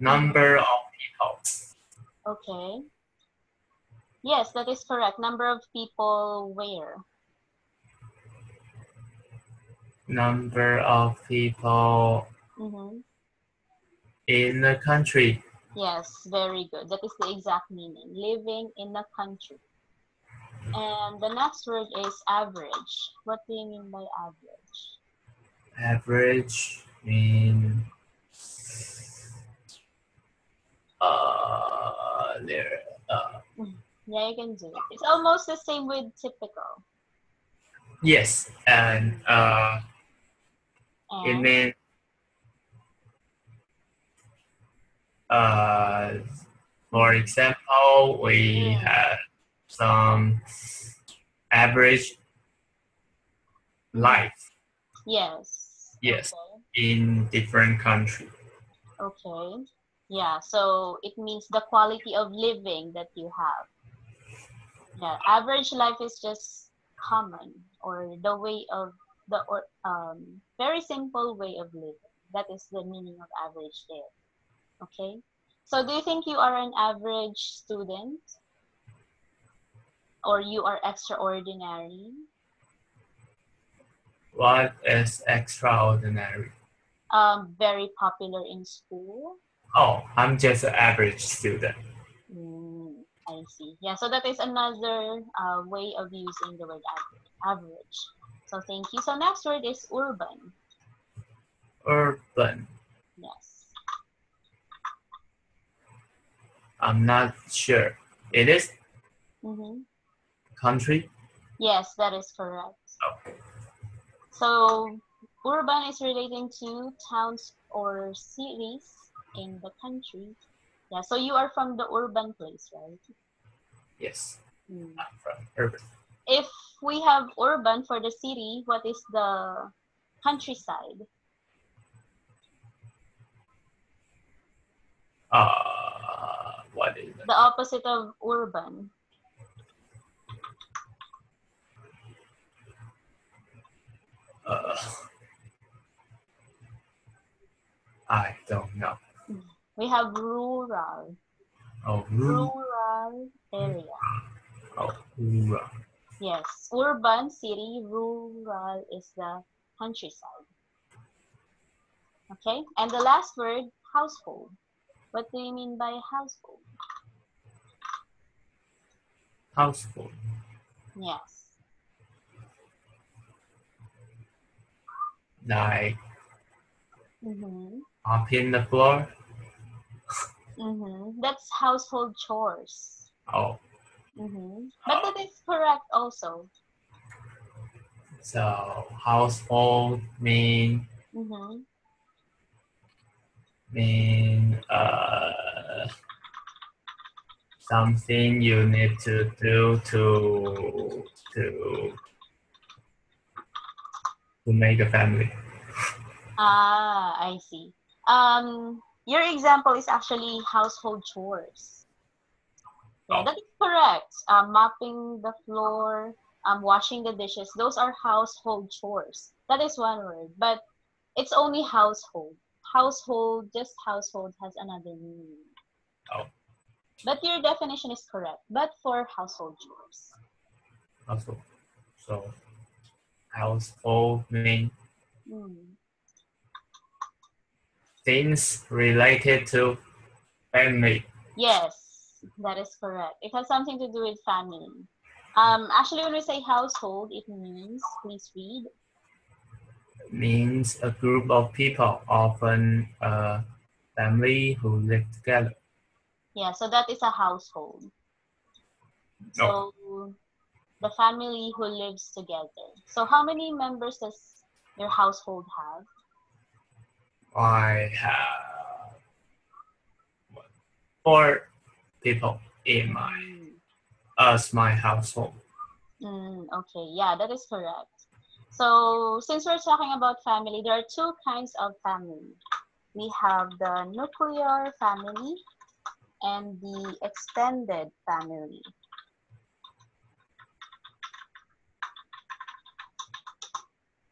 Number of people. Okay. Yes, that is correct. Number of people where? Number of people Mm-hmm. in the country. Yes, very good. That is the exact meaning. Living in the country. And the next word is average. What do you mean by average? Average mean uh there uh Yeah, you can do it. It's almost the same with typical. yes and uh it means uh for example we have some average life yes. yes Okay. in different country Okay. Yeah, so it means the quality of living that you have. Yeah, average life is just common or the way of the or um very simple way of living. That is the meaning of average there. Okay. So do you think you are an average student? Or you are extraordinary? what is extraordinary Um, very popular in school? Oh i'm just an average student Mm, I see. Yeah, so that is another uh, way of using the word average. So thank you. So next word is urban. urban Yes. i'm not sure it is Mm-hmm. country Yes, that is correct. okay So urban is relating to towns or cities in the country. Yeah, so you are from the urban place, right? yes Mm. i'm from urban If we have urban for the city, what is the countryside? uh what is it The opposite of urban. uh i don't know We have rural. oh rural Rural area. oh rural Yes. Urban city, rural is the countryside. Okay. And the last word, household. What do you mean by household? household Yes. like Mm-hmm. mopping the floor Mm-hmm. That's household chores. oh Mm-hmm. But that is correct also. so household mean Mm-hmm. mean uh something you need to do to to to make a family Ah, I see. Um, your example is actually household chores. Yeah, Oh. that is correct. Um, mopping the floor, um, washing the dishes, those are household chores. That is one word, but it's only household. Household, just household has another meaning. Oh. But your definition is correct, but for household chores. household so household mean Mm. Things related to family Yes, that is correct. It has something to do with family. Um, actually, when we say household, it means, please read. means a group of people often a family who live together Yeah, so that is a household. So the family who lives together. So how many members does your household have? I have four people in my us my household. Mm, okay, yeah, that is correct. So since we're talking about family, there are two kinds of family. We have the nuclear family and the extended family.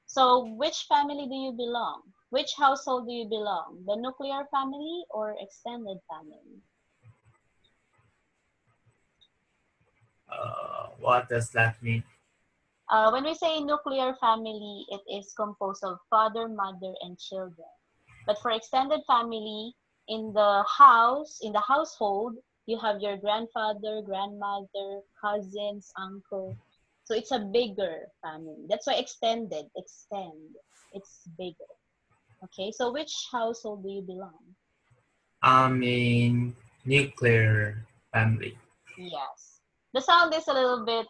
So which family do you belong? Which household do you belong? The nuclear family or extended family? Uh, what does that mean? Uh, when we say nuclear family, it is composed of father, mother, and children. But for extended family, in the house, in the household, you have your grandfather, grandmother, cousins, uncle. So it's a bigger family. That's why extended, extend. It's bigger. Okay, so which household do you belong? I'm in nuclear family. Yes. The sound is a little bit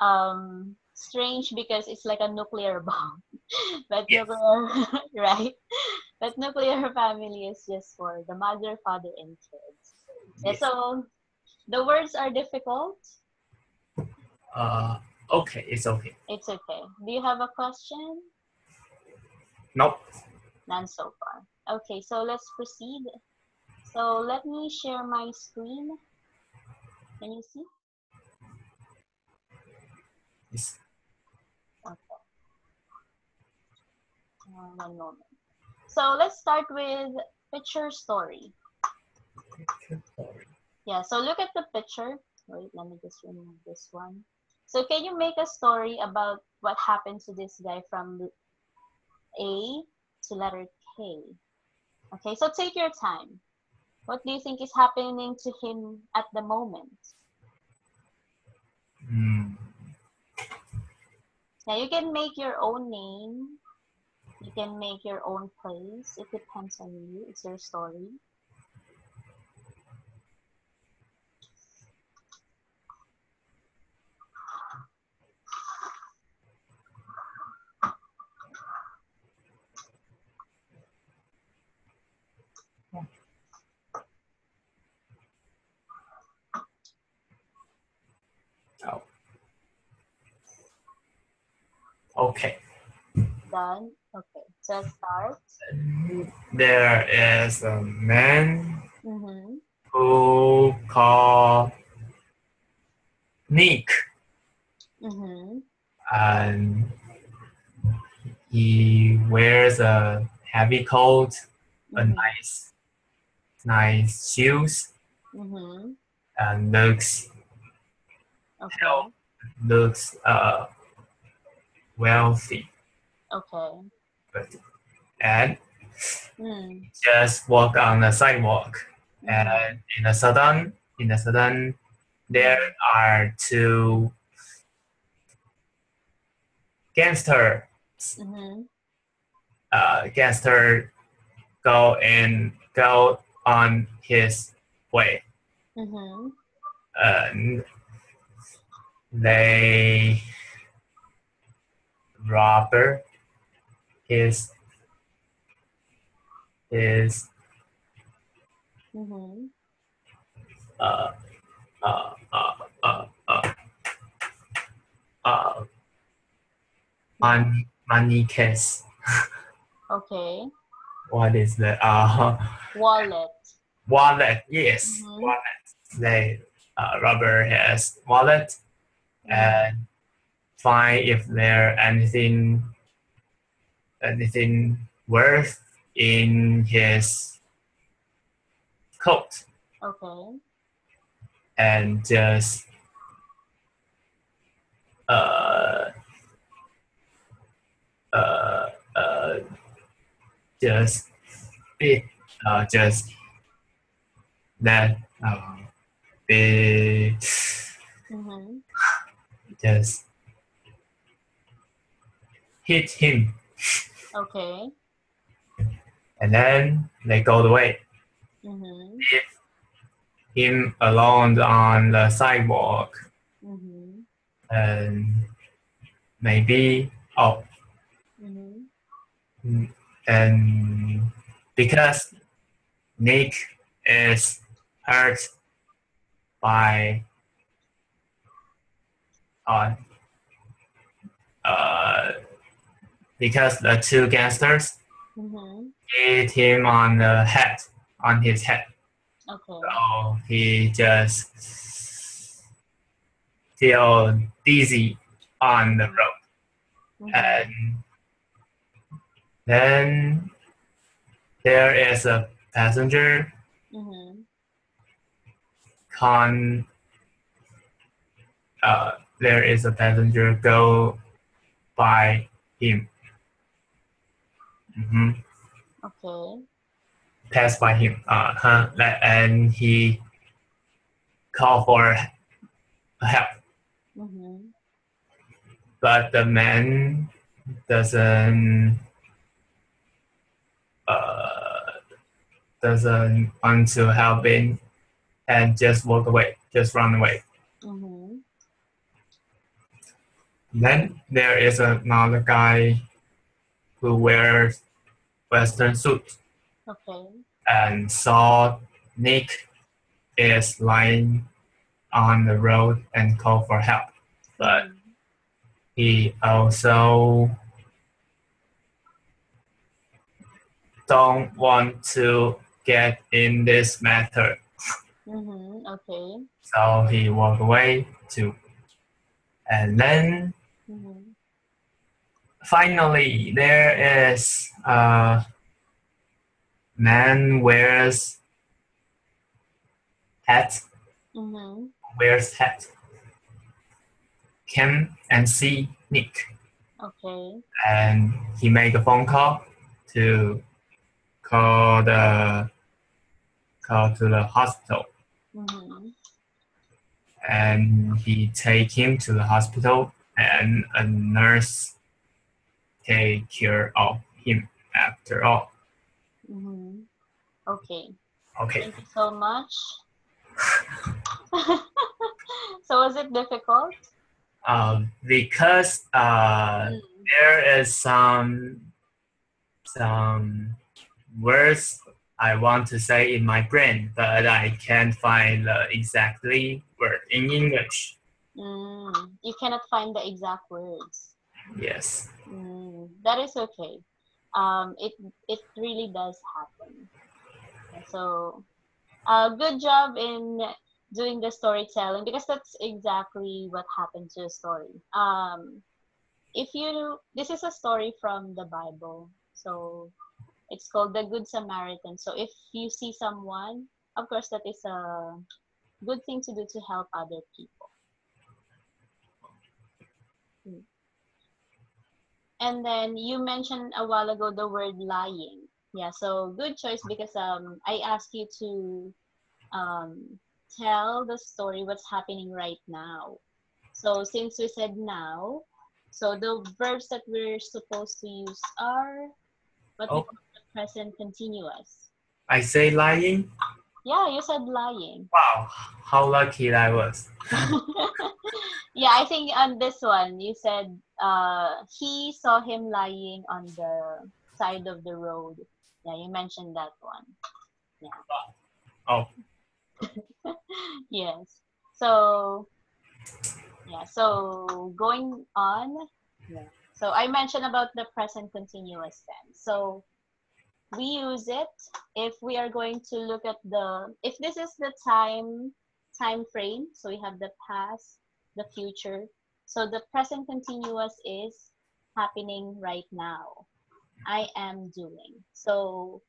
um, strange because it's like a nuclear bomb. but Yes. nuclear, right? But nuclear family is just for the mother, father, and kids. Yes. so the words are difficult. Uh, okay, it's okay. It's okay. Do you have a question? Nope. None so far. Okay, so let's proceed. So let me share my screen. Can you see? It's, Okay. One moment. So let's start with picture story. sorry. Yeah, so look at the picture. Wait, let me just remove this one. So can you make a story about what happened to this guy from A to letter K? Okay, so take your time. What do you think is happening to him at the moment? Hmm. Now you can make your own name. You can make your own place. It depends on you. It's your story. Oh. Okay. Done. Okay, so let's start. There is a man Mm-hmm. who called Nick, Mm-hmm. and he wears a heavy coat, a Mhm. nice, nice shoes, Mm-hmm. and looks Okay. Help. looks uh wealthy, Okay. but and Mm. just walk on the sidewalk. Mhm. and in a sudden in a sudden there are two gangster Mhm. uh, gangster go and go on his way Mhm. and they robber is his Mhm. uh, uh, uh, uh, uh, uh, money, money case. Okay. What is that? uh, Wallet. wallet? Yes, Mhm. wallet. They uh, rubber has wallet and find if there anything anything worth in his coat Okay. and just uh uh uh just it uh just that uh be Mhm. just hit him Okay. and then they go away Mhm. leave him alone on the sidewalk Mhm. and maybe oh Mhm. and because Nick is hurt by uh, uh, because the two gangsters Mhm. hit him on the head on his head Okay. so he just feel dizzy on the road Mhm. and then there is a passenger Mm-hmm. con uh, there is a passenger go by him hmm Okay. pass by him uh, huh, and he call for help Mm-hmm. but the man doesn't uh, doesn't want to help him and just walk away just run away Mm-hmm. Then there is another guy who wears Western suit Okay. and saw Nick is lying on the road and called for help. But Mhm. he also don't want to get in this matter. Mm-hmm. Okay. So he walked away too. And then Mm-hmm. Finally there is a man wears hat Mm-hmm. wears hat came and see nick Okay. and he made a phone call to call the call to the hospital Mm-hmm. and he take him to the hospital and a nurse take care of him after all Mm-hmm. Okay. okay Thank you so much. so was it difficult? um, because uh, Mm. there is some some words I want to say in my brain, but I can't find the exactly word in English. Mm. You cannot find the exact words. Yes. Mm. That is okay. Um, it it really does happen. So, uh, good job in doing the storytelling because that's exactly what happened to a story. Um, if you this is a story from the Bible, so it's called the Good Samaritan. So if you see someone, of course, that is a good thing to do to help other people. And then you mentioned a while ago the word lying. Yeah, so good choice because um I asked you to um tell the story what's happening right now. So since we said now, so the verbs that we're supposed to use are what we Oh. call the present continuous. I say lying. Yeah, you said lying. Wow, how lucky I was. yeah, I think on this one you said uh he saw him lying on the side of the road. Yeah, you mentioned that one. Yeah. Oh, yes. So yeah, so going on. Yeah. So I mentioned about the present continuous tense. So we use it if we are going to look at the if this is the time time frame, so we have the past, the future. So the present continuous is happening right now. I am doing. So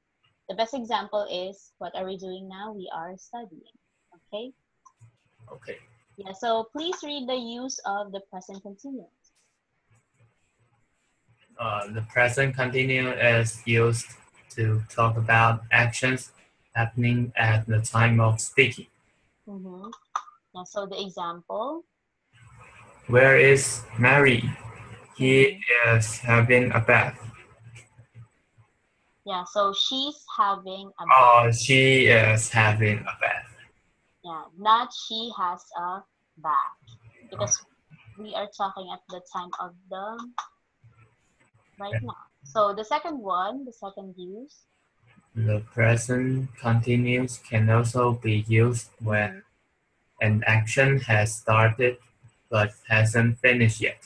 the best example is what are we doing now? We are studying. Okay? okay. Yeah, so please read the use of the present continuous. Uh, the present continuous is used to talk about actions happening at the time of speaking. Mm-hmm. Yeah, so the example. Where is Mary? He is having a bath. Yeah, so she's having a bath. Oh, she is having a bath. yeah, not she has a bath. Because we are talking at the time of the right now. So the second one, the second use. The present continuous can also be used when an action has started but hasn't finished yet.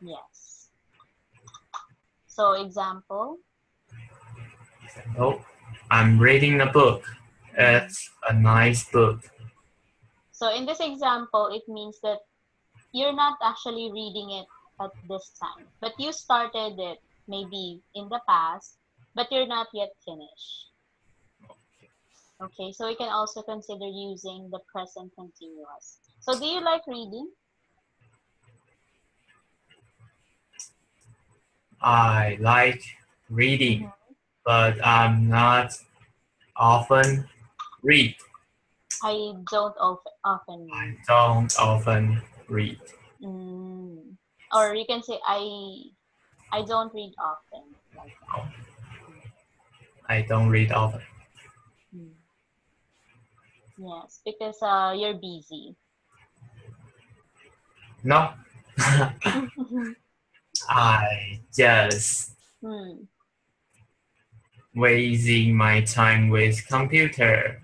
Yes. So example. Example, I'm reading a book. It's a nice book. So in this example, it means that you're not actually reading it at this time, but you started it maybe in the past, but you're not yet finished. Okay, so we can also consider using the present continuous. So do you like reading? I like reading, but I'm not often read. I don't often often I don't often read. Mm. Or you can say I I don't read often. Like. I don't read often. Mm. Yes, because uh, you're busy. No. I just Hmm. wasting my time with computer,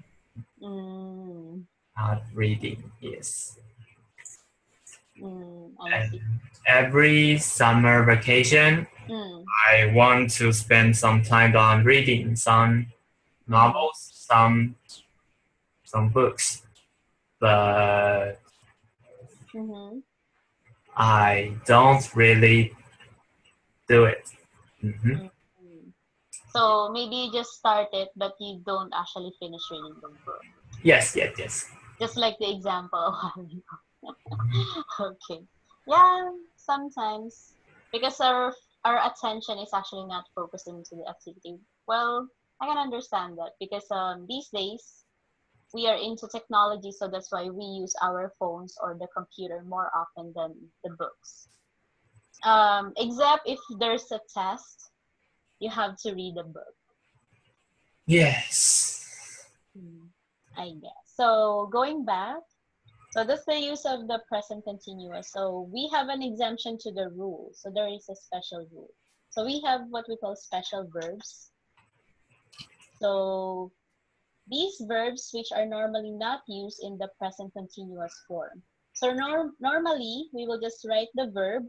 Mm. not reading. Yes. Mm. Every summer vacation, Mm. I want to spend some time on reading some novels, some some books, but Mm-hmm. I don't really do it. Mhm. Mm. So maybe you just start it, but you don't actually finish reading the book. Yes, yes, yes. Just like the example a while ago. okay. Yeah, sometimes because our our attention is actually not focused into the activity. Well, I can understand that because um, these days we are into technology, so that's why we use our phones or the computer more often than the books. Um, except if there's a test, you have to read a book. Yes. Hmm, I guess. So going back, so that's the use of the present continuous. So we have an exemption to the rule. So there is a special rule. So we have what we call special verbs. So these verbs which are normally not used in the present continuous form. So norm- normally we will just write the verb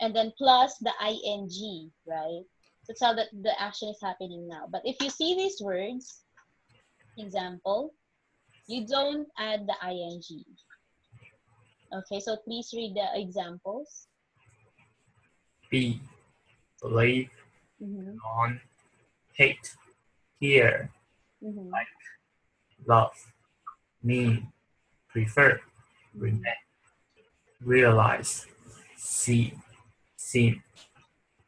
and then plus the ing, right? To tell that the action is happening now. But if you see these words, example, you don't add the ing. Okay, so please read the examples. Be, believe, Mm-hmm, on, hate, hear, mm-hmm, love, mean, prefer, remain, realize, see, seem,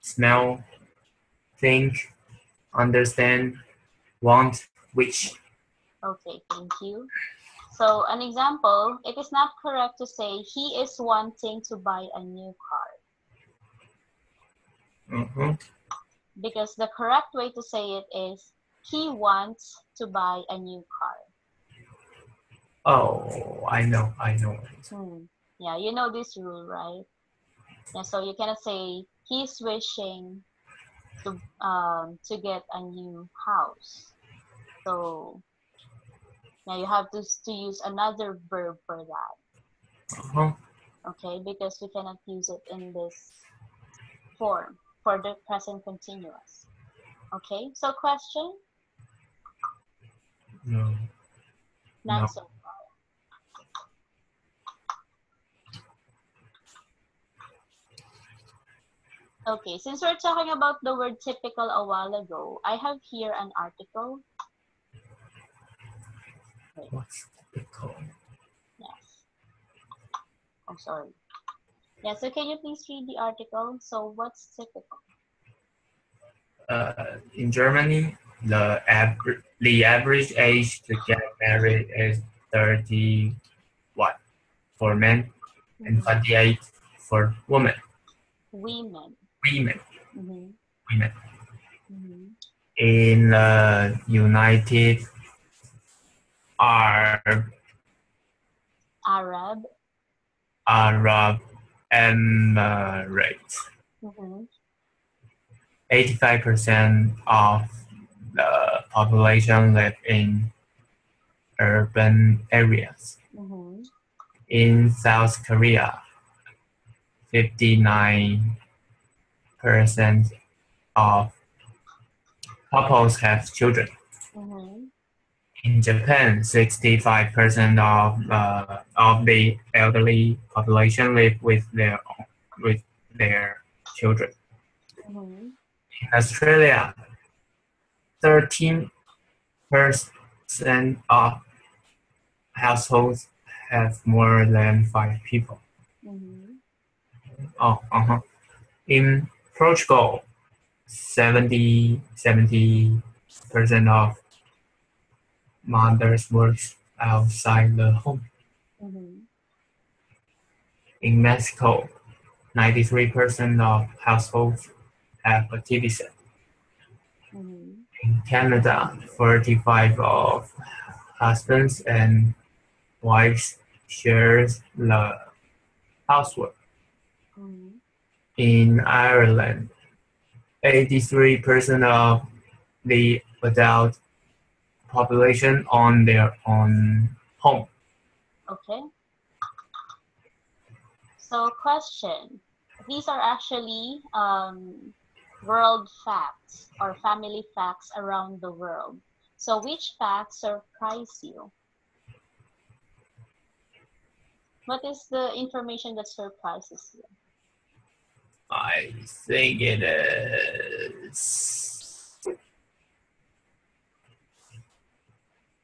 smell, think, understand, want, wish. Okay, thank you. So an example, it is not correct to say he is wanting to buy a new car Mhm. because the correct way to say it is he wants to buy a new car. Oh, I know, I know. Hmm. Yeah, you know this rule, right? Yeah, so you cannot say he's wishing to um to get a new house. So yeah, you have to to use another verb for that, Uh-huh. okay? Because we cannot use it in this form for the present continuous. Okay, so question? No. Not No. so far. Okay, since we're talking about the word typical a while ago, I have here an article. What's typical? Yes. I'm sorry. Yeah, so can you please read the article? So what's typical? Uh, in Germany, the average the average age to get married is thirty what for men and twenty eight for women. Women. Women, Mm-hmm. women. Mm-hmm. In the United Arab Arab. Arab Emirates, Mm-hmm. eighty five percent of the population live in urban areas. Mm-hmm. In South Korea, 59% of couples have children. Mm-hmm. In Japan, 65% of, uh, of the elderly population live with their with their children. Mm-hmm. In Australia, 13 percent of households have more than five people. Mm-hmm. Oh, uh-huh. In Portugal, 70 percent of mothers works outside the home. Mm-hmm. In Mexico, 93% of households have a TV set. Mm-hmm. In Canada, 45 of husbands and wives shares the housework. Mm-hmm. In Ireland, 83% of the adult population on their own home. Okay. So, question. These are actually um, world facts or family facts around the world. So, which facts surprise you? What is the information that surprises you? I think it is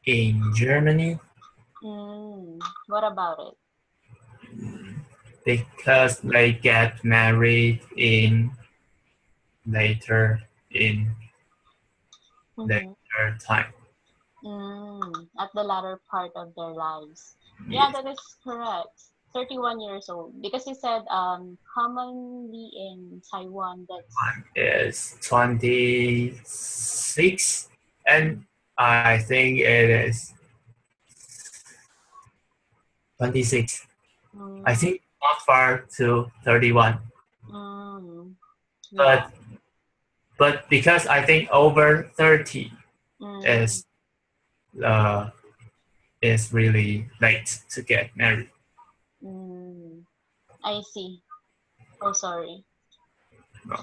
in Germany Mm, what about it? because they get married in later in Mhm. their time. Mm, at the latter part of their lives. Yeah, that is correct. 31 years old. Because you said um, commonly in Taiwan, that's One is 26 and I think it is 26. mm, I think not far to 31. mm, yeah, But but because I think over 30 mm, is uh is really late to get married. mm, I see. Oh, sorry. No.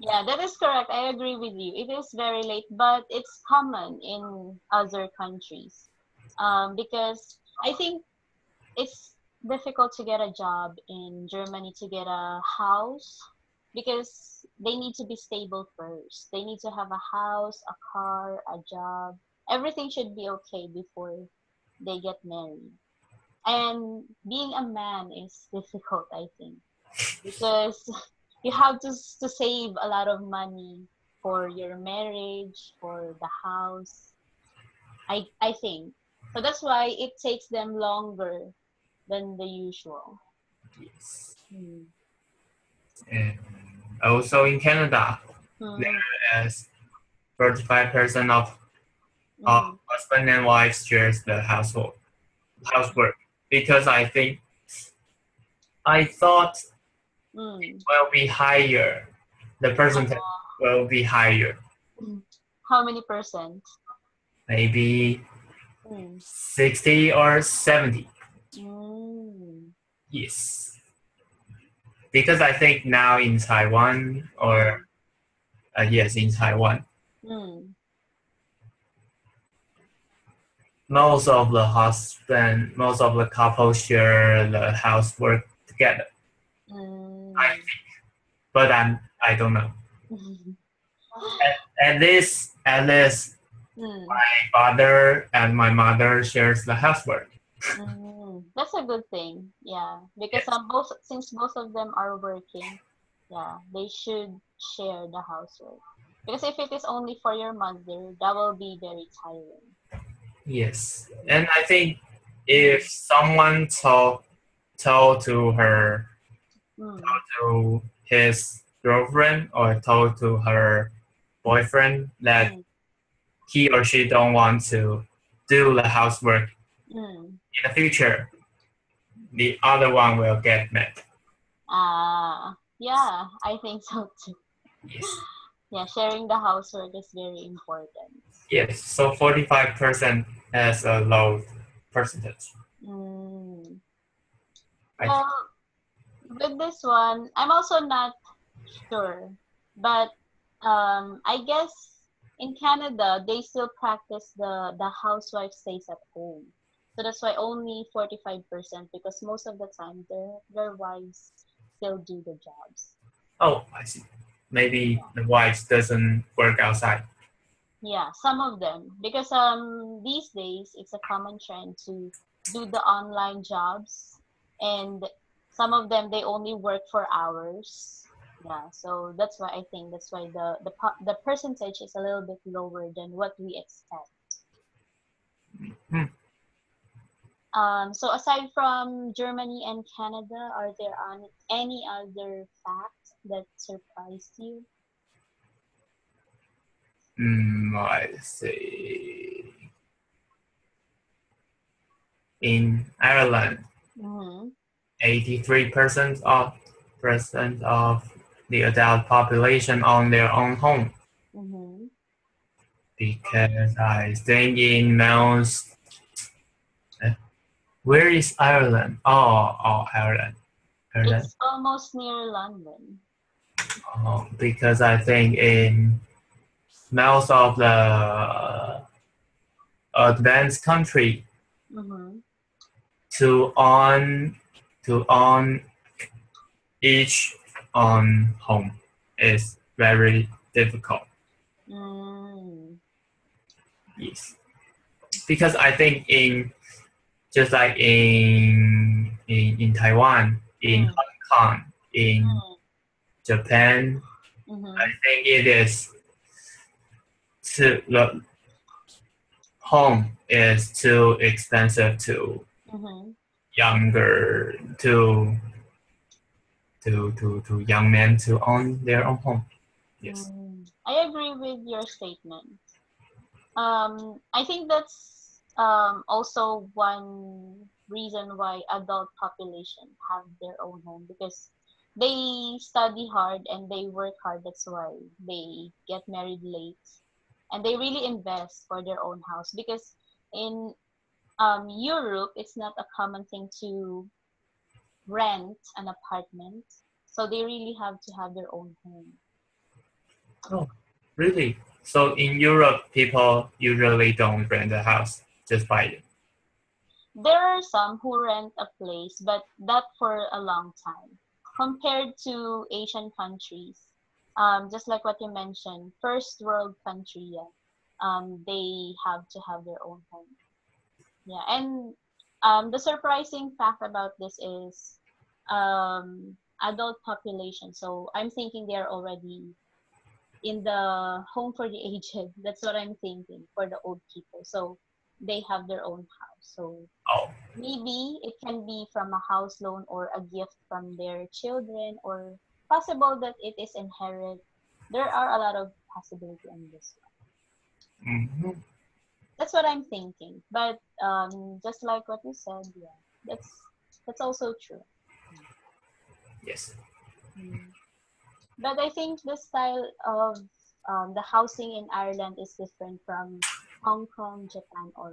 Yeah, that is correct. I agree with you. It is very late, but it's common in other countries um, because I think it's difficult to get a job in Germany to get a house because they need to be stable first. They need to have a house, a car, a job. Everything should be okay before they get married. And being a man is difficult, I think, because you have to to save a lot of money for your marriage, for the house. I I think so. That's why it takes them longer than the usual. Yes. Hmm. And also in Canada, Hmm. there is 35% of Hmm. of husband and wife shares the household housework because I think I thought Hmm. will be higher. The percentage will be higher. How many percent? Maybe Hmm. 60 or 70. Hmm. Yes. Because I think now in Taiwan or uh, yes, in Taiwan, Hmm. most of the husband, most of the couple share the housework together. Hmm. I think, but I'm I don't know. At, at least at least Hmm. my father and my mother shares the housework. Mm, that's a good thing. Yeah, because both since both of them are working, yeah, they should share the housework. Because if it is only for your mother, that will be very tiring. Yes, and I think if someone told told to her Mm, to his girlfriend or told to her boyfriend that mm, he or she don't want to do the housework mm. in the future, the other one will get mad. Ah, yeah, I think so too. Yes. Yeah, sharing the housework is very important. Yes. So forty-five percent as a low percentage. Mm. I- Well, with this one, I'm also not sure, but um, I guess in Canada they still practice the the housewife stays at home, so that's why only forty five percent because most of the time their their wives still do the jobs. Oh, I see. Maybe the wife doesn't work outside. Yeah, some of them because um these days it's a common trend to do the online jobs and some of them they only work for hours. Yeah, so that's why I think that's why the the the percentage is a little bit lower than what we expect. Hmm. Um, so aside from Germany and Canada, are there any other facts that surprised you? Mm, I see. In Ireland, Mm-hmm. 83% of percent of the adult population own their own home Mm-hmm. because I think in most eh, where is Ireland? Oh, oh Ireland. Ireland. It's almost near London. Oh, because I think in most of the advanced country Mm-hmm. to own to own each own home is very difficult. Mm. Yes, because I think in just like in in, in Taiwan, in Mm. Hong Kong, in Mm. Japan, Mm-hmm. I think it is to the home is too expensive to Mm-hmm. Younger to to to to young men to own their own home. Yes. Mm, I agree with your statement. Um, I think that's um, also one reason why adult population have their own home because they study hard and they work hard. That's why they get married late and they really invest for their own house because in um, Europe it's not a common thing to rent an apartment. So they really have to have their own home. Oh, really? So in Europe, people usually don't rent a house, just buy it. There are some who rent a place, but that for a long time. Compared to Asian countries, um, just like what you mentioned, first world country, yeah, um, they have to have their own home. Yeah, and um, the surprising fact about this is um, adult population. So I'm thinking they are already in the home for the aged. That's what I'm thinking for the old people. So they have their own house. So Oh, maybe it can be from a house loan or a gift from their children or possible that it is inherited. there are a lot of possibility in this one mhm. That's what i'm thinking. But um just like what you said yeah that's that's also true. Yes. Mm. but i think the style of um, the housing in ireland is different from hong kong japan or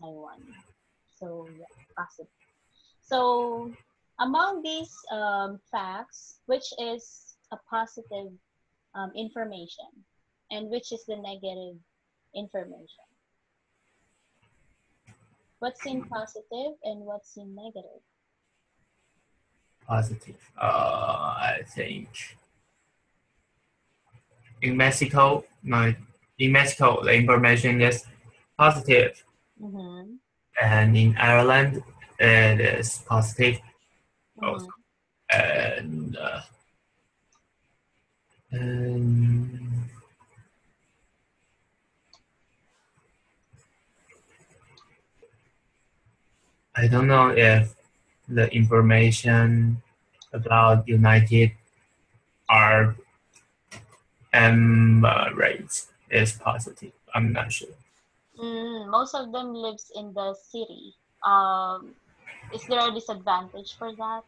taiwan. So yeah possible. So among these um, facts which is a positive um, information and which is the negative information what seem positive and what seemed negative? negative Positive. Uh, I think in Mexico, my in Mexico, the information is positive, mm-hmm. and in Ireland, it is positive, Mm-hmm. and uh, and I don't know if the information about United Arab Emirates is positive. I'm not sure. Mm, most of them lives in the city. Um, is there a disadvantage for that?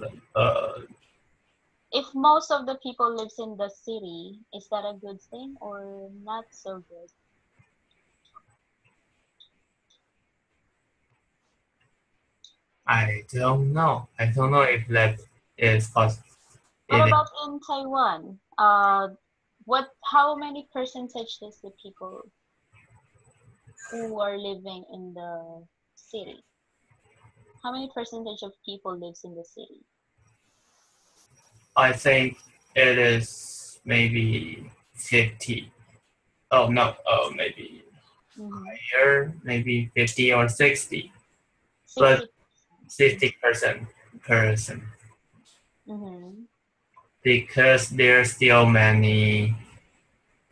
Like, uh, If most of the people lives in the city, is that a good thing or not so good? I don't know. I don't know if that is possible. What It- about in Taiwan? Uh, what? How many percentage is the people who are living in the city? How many percentage of people lives in the city? I think it is maybe 50. Oh no, oh maybe Mhm. higher, maybe 50 or 60, But- 50 percent person Mm-hmm. because there's still many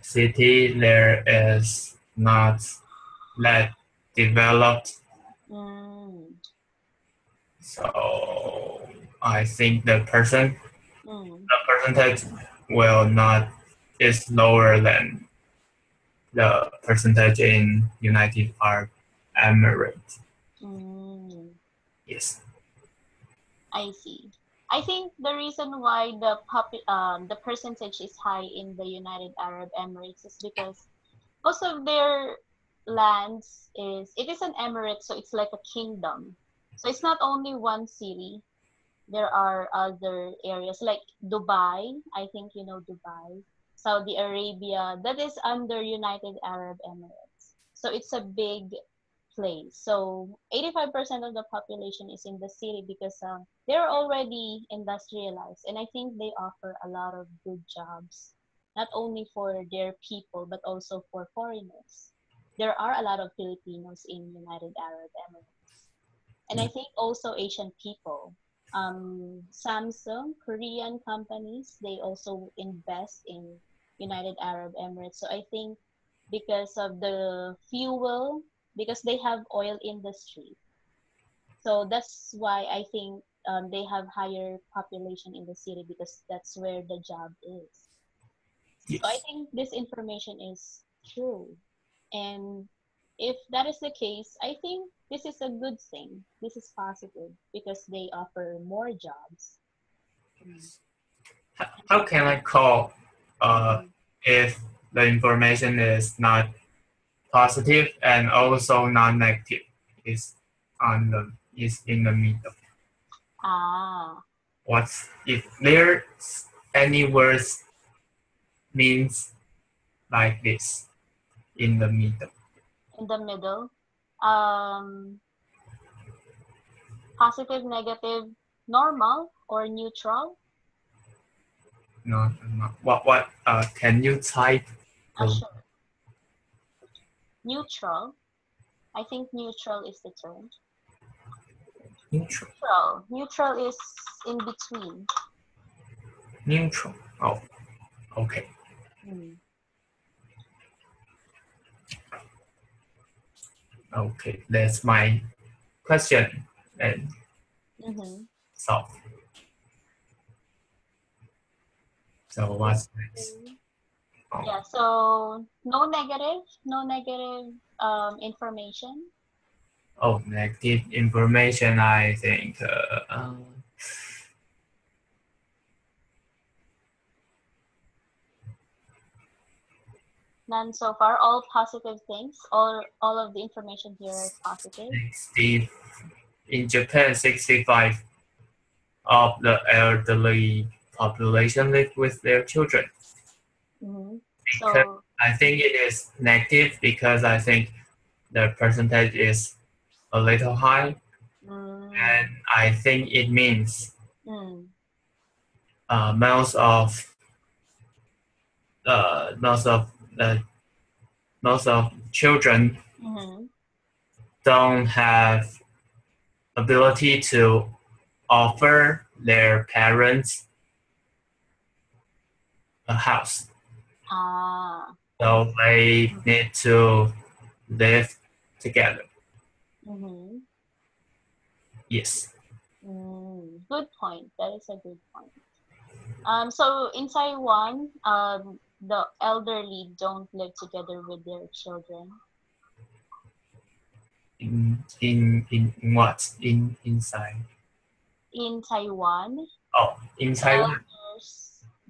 city there is not that developed Mm. so I think the person Mm. the percentage will not is lower than the percentage in United Arab Emirates. Mm. Yes. I see. I think the reason why the popu- um, the percentage is high in the United Arab Emirates is because most of their lands is it is an emirate, so it's like a kingdom. So it's not only one city. There are other areas like Dubai. I think you know Dubai, Saudi Arabia. That is under United Arab Emirates. So it's a big place. So 85% of the population is in the city because um, they're already industrialized. And I think they offer a lot of good jobs, not only for their people, but also for foreigners. There are a lot of Filipinos in United Arab Emirates. And I think also Asian people. Um, Samsung, Korean companies, they also invest in United Arab Emirates. So I think because of the fuel because they have oil industry. So that's why I think um, they have higher population in the city because that's where the job is. Yes. So I think this information is true. And if that is the case, I think this is a good thing. This is positive because they offer more jobs. How can I call uh, if the information is not positive and also not negative? Is on the is in the middle. Ah, What's if there's any words means like this in the middle? in the middle. Um, positive, negative, normal, or neutral. No, no. What what? Uh, can you type? Oh. sure. Neutral. I think neutral is the term. Neutral. Neutral. Neutral is in between. Neutral. Oh, okay. Hmm. Okay, that's my question and Mm-hmm. solve. So what's next? Oh, Yeah. So no negative, no negative um, information. oh, negative information. I think. Uh, um, None so far. All positive things. All all of the information here is positive. 60 in Japan, 65 of the elderly population live with their children. Mm-hmm. Because So I think it is negative because I think the percentage is a little high, mm, and I think it means mm, uh, most of uh, most of the most of children mm-hmm. don't have ability to offer their parents a house ah. so they need to live together Mm-hmm. yes Mm, good point. That is a good point. Um, so in Taiwan, um, the elderly don't live together with their children. in in in, in what in inside In Taiwan, oh in taiwan elders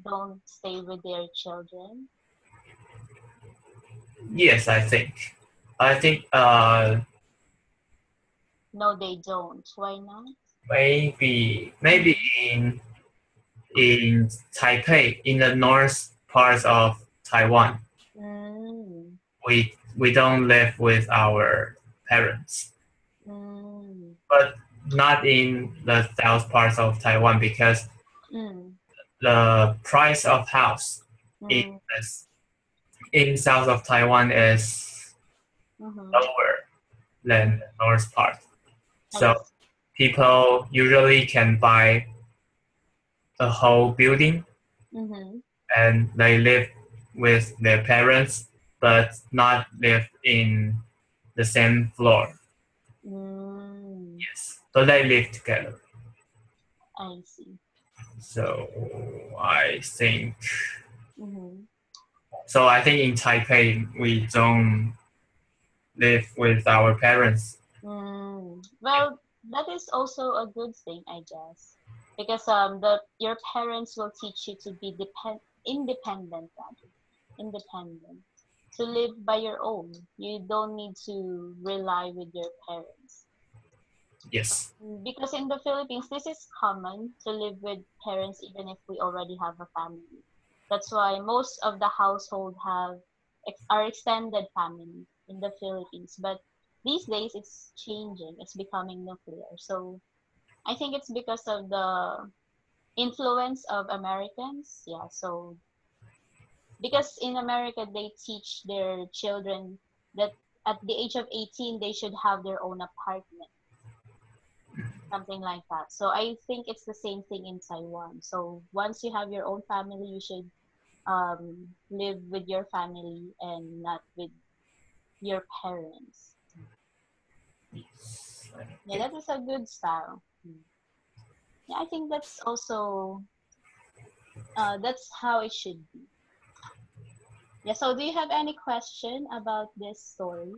don't stay with their children. yes i think i think uh No, they don't. Why not? maybe maybe in in taipei in the north parts of taiwan Mm, we we don't live with our parents mm, but not in the south parts of taiwan because mm, the price of house in mm, the, in south of Taiwan is Mm-hmm. lower than the north part. So people usually can buy a whole building Mm-hmm. and they live with their parents but not live in the same floor. Mm, Yes. But they live together. I see. So I think Mm-hmm. so I think in Taipei we don't live with our parents. Mm. Well, that is also a good thing, I guess, because um, the your parents will teach you to be depend independent, rather, independent, to live by your own. You don't need to rely with your parents. Yes. Because in the Philippines, this is common to live with parents even if we already have a family. That's why most of the household have are extended family in the Philippines. But these days, it's changing. It's becoming nuclear. So I think it's because of the influence of Americans. Yeah. So because in America, they teach their children that at the age of 18, they should have their own apartment something like that. So I think it's the same thing in Taiwan. So once you have your own family, you should um, live with your family and not with your parents. yes. Yeah, that is a good style. Yeah, I think that's also uh, that's how it should be. Yeah. So, do you have any question about this story?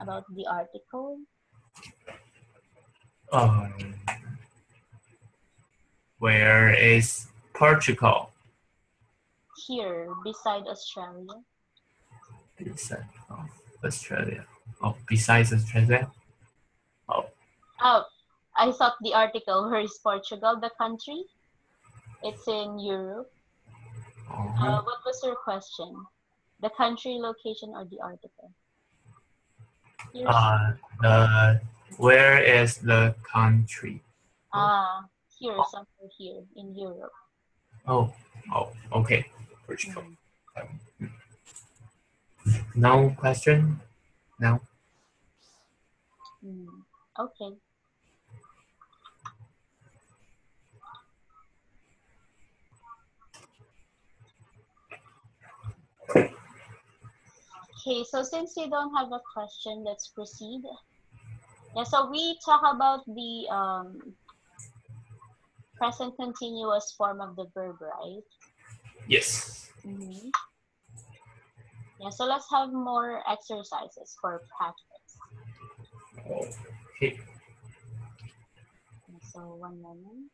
About the article? Um, where is Portugal? Here, beside Australia. Beside oh, Australia. Oh, besides Australia. Oh, Oh, I thought the article where is Portugal, the country? It's in Europe. uh-huh. Uh, what was your question? The country, location, or the article? Here's, uh, the where is the country? ah, here, somewhere here in Europe. Oh, oh, okay, Portugal. Mm. No question. No. Mm. Okay. Okay, so since you don't have a question, let's proceed. Yeah, so we talk about the um, present continuous form of the verb, right? Yes. Mm-hmm. Yeah, so let's have more exercises for practice. Okay. So one moment.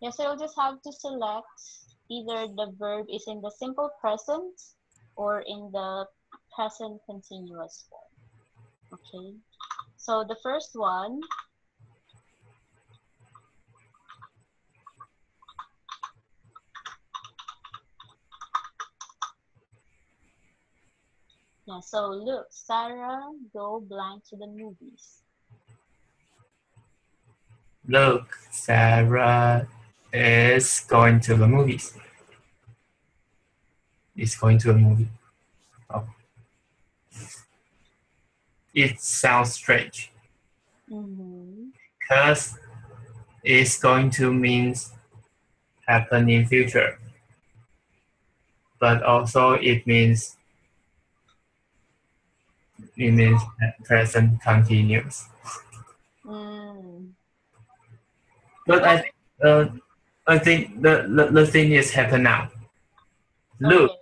Yeah, so you'll just have to select either the verb is in the simple present or in the present continuous form. Okay. So the first one, yeah, so look, Sarah go blind to the movies. Look, Sarah is going to the movies. Is going to a movie. Oh. It sounds strange Mm-hmm. because it's going to means happen in future. But also it means it means present continuous. Mm. But I think uh, I think the, the, the thing is happen now. Look, Okay.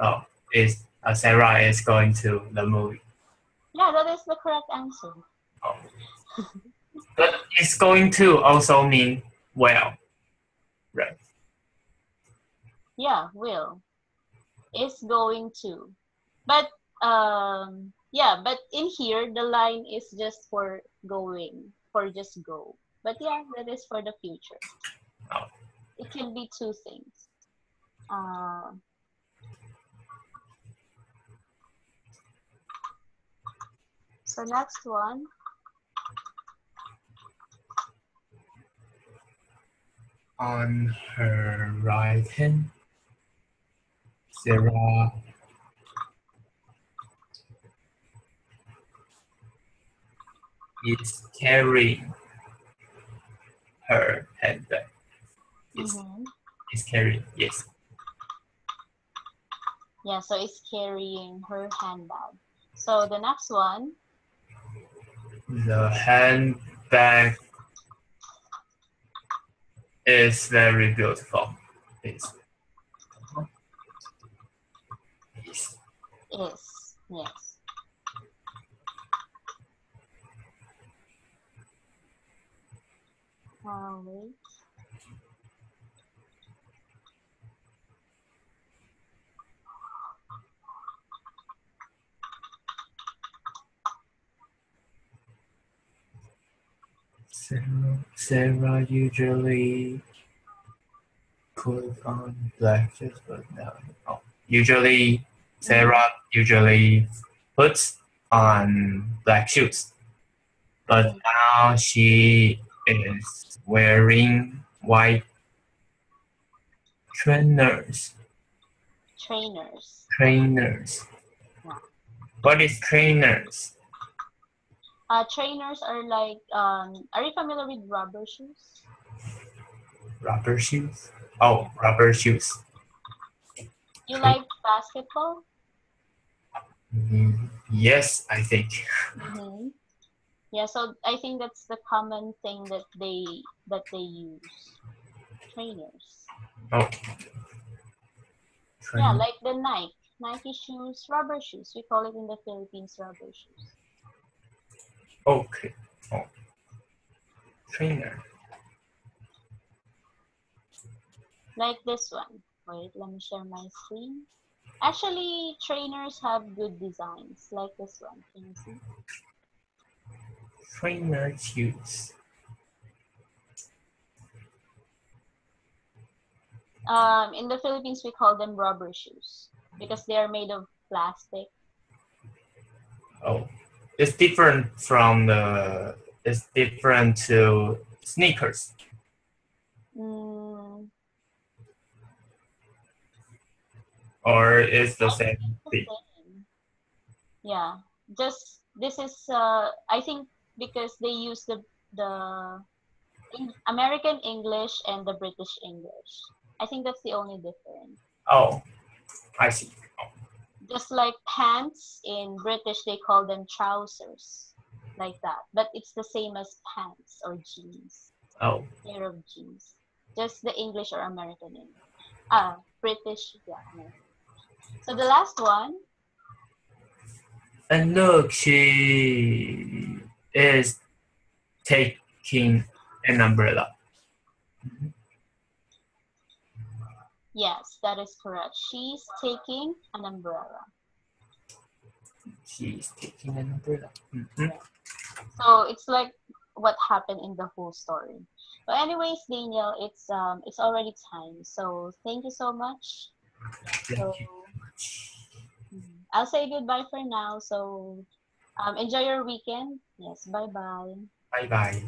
oh, is uh, Sarah is going to the movie. Yeah, that is the correct answer. Oh. but it's going to also mean well, right? Yeah, will. Is going to. But um yeah, but in here the line is just for going, for just go. But yeah, that is for the future. It can be two things. Uh, so next one. On her right hand, Sarah is carrying her handbag. Is, Mhm. is carrying, yes. Yeah, so it's carrying her handbag. So the next one, The handbag is very beautiful. It's, it's is yes. Uh, Sarah, Sarah usually put on black shoes, but now oh, usually Sarah usually puts on black shoes, but now she is wearing white trainers. Trainers. Trainers. What is trainers? Uh, trainers are like, um, are you familiar with rubber shoes? Rubber shoes. Oh, rubber shoes. You like basketball? Mm, Yes, I think. Mm-hmm. Yeah, so I think that's the common thing that they that they use. Trainers. Oh. Yeah, like the Nike. Nike shoes, rubber shoes. We call it in the Philippines rubber shoes. Okay. Oh. Trainer. Like this one. Wait, let me share my screen. Actually, trainers have good designs, like this one. Can you see? Trainer shoes. Um, in the Philippines, we call them rubber shoes because they are made of plastic. Oh. It's different from the it's different to sneakers. Mm, Or it's the same thing. Yeah, just this is uh, I think because they use the the American English and the British English. I think that's the only difference. Oh. I see. Just like pants in British, they call them trousers, like that. But it's the same as pants or jeans, Oh. pair of jeans. Just the English or American name. Ah, British, yeah. American. So the last one, And look, she is taking an umbrella. Yes, that is correct. She's taking an umbrella. She's taking an umbrella. Mhm. So it's like what happened in the whole story. But anyways, Daniel, it's um it's already time. So thank you so much. Thank So you mhm. I'll say goodbye for now. So um enjoy your weekend. Yes, bye bye. Bye bye.